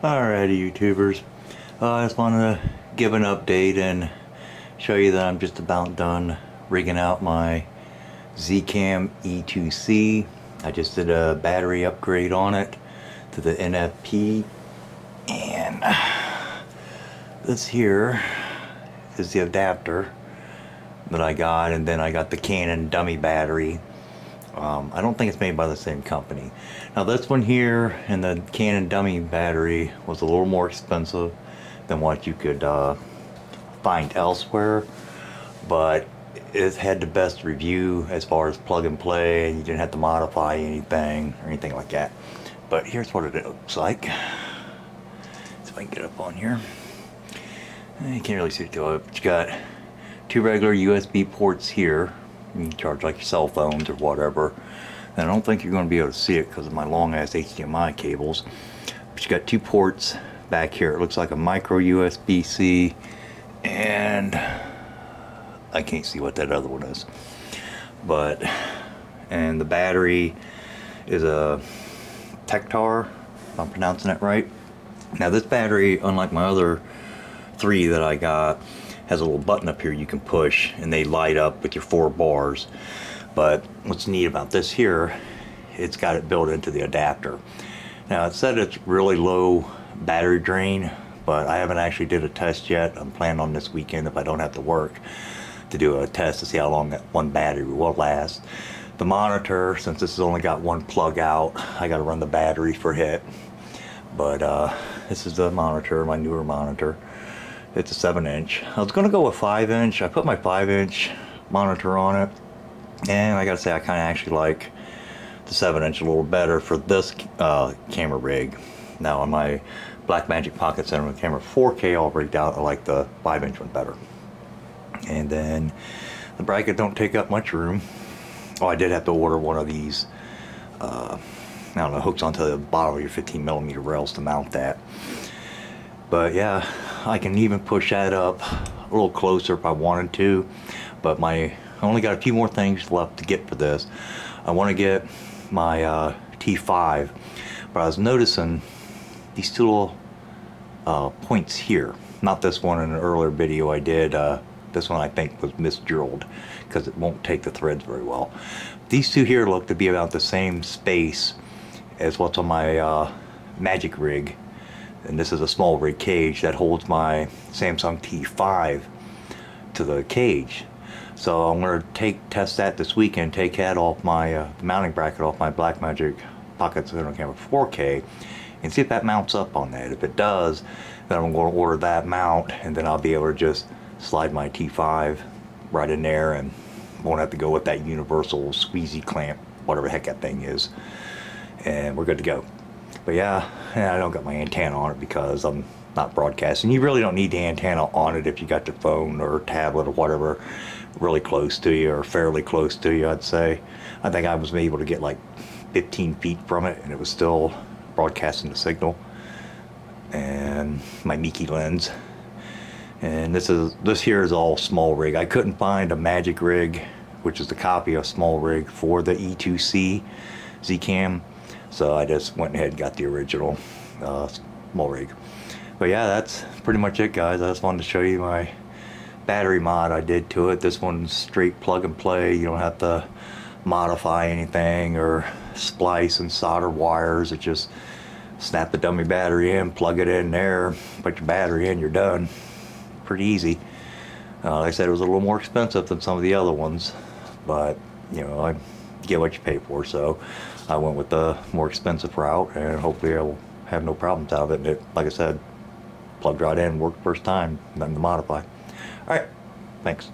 Alrighty YouTubers, uh, I just wanted to give an update and show you that I'm just about done rigging out my Zcam E2C. I just did a battery upgrade on it to the NPF and this here is the adapter that I got and then I got the Canon dummy battery um, I don't think it's made by the same company. Now this one here and the Canon dummy battery was a little more expensive than what you could uh, find elsewhere, but it had the best review as far as plug and play and you didn't have to modify anything or anything like that. But here's what it looks like. If I can get up on here. Eh, you can't really see it too but you got two regular USB ports here you charge like your cell phones or whatever. And I don't think you're going to be able to see it because of my long ass HDMI cables. But you got two ports back here. It looks like a micro USB-C and I can't see what that other one is. But, and the battery is a Tectar, if I'm pronouncing it right. Now this battery, unlike my other three that I got, has a little button up here you can push and they light up with your four bars. But what's neat about this here, it's got it built into the adapter. Now it said it's really low battery drain, but I haven't actually did a test yet. I'm planning on this weekend if I don't have to work to do a test to see how long that one battery will last. The monitor, since this has only got one plug out, I gotta run the battery for hit. But uh, this is the monitor, my newer monitor. It's a 7 inch. I was going to go with 5 inch. I put my 5 inch monitor on it. And I gotta say, I kind of actually like the 7 inch a little better for this uh, camera rig. Now on my Blackmagic Pocket Cinema camera 4K all rigged out, I like the 5 inch one better. And then the bracket don't take up much room. Oh, I did have to order one of these, uh, I don't know, hooks onto the bottom of your 15 millimeter rails to mount that. But yeah, I can even push that up a little closer if I wanted to. But my I only got a few more things left to get for this. I want to get my uh, T5, but I was noticing these two little uh, points here. Not this one in an earlier video I did. Uh, this one I think was misdrilled because it won't take the threads very well. These two here look to be about the same space as what's on my uh, Magic Rig and this is a small rig cage that holds my Samsung T5 to the cage. So I'm going to take test that this weekend, take that off my uh, mounting bracket off my Blackmagic Pocket Cinema Camera 4K and see if that mounts up on that. If it does, then I'm going to order that mount and then I'll be able to just slide my T5 right in there and won't have to go with that universal squeezy clamp, whatever the heck that thing is. And we're good to go. But yeah, I don't got my antenna on it because I'm not broadcasting. You really don't need the antenna on it if you got your phone or tablet or whatever really close to you or fairly close to you, I'd say. I think I was able to get like 15 feet from it and it was still broadcasting the signal. And my Miki lens. And this is this here is all small rig. I couldn't find a magic rig, which is the copy of small rig for the E2C Zcam. So I just went ahead and got the original uh, small rig. But yeah, that's pretty much it guys. I just wanted to show you my battery mod I did to it. This one's straight plug and play. You don't have to modify anything or splice and solder wires. It just snap the dummy battery in, plug it in there, put your battery in, you're done. Pretty easy. Uh, like I said, it was a little more expensive than some of the other ones, but you know, I get what you pay for. So I went with the more expensive route and hopefully I will have no problems out of it. And it, like I said, plugged right in, worked first time, nothing to modify. All right, thanks.